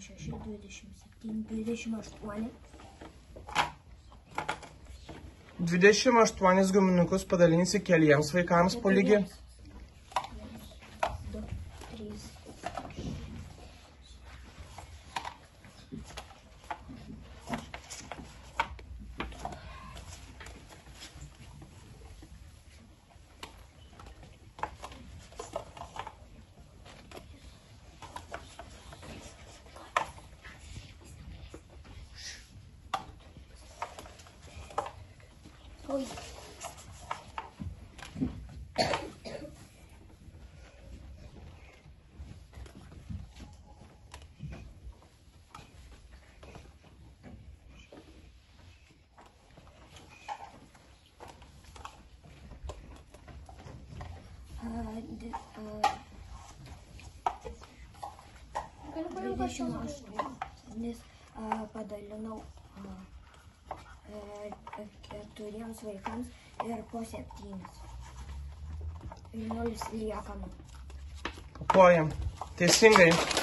26, 27, 28. 28 guminukus padalinsi keliems vaikams po lygiai. Ой. А, а. Здесь а, подали, но э, э, estudiam africanos eu Não lhe acabam. Apoia. Te sim,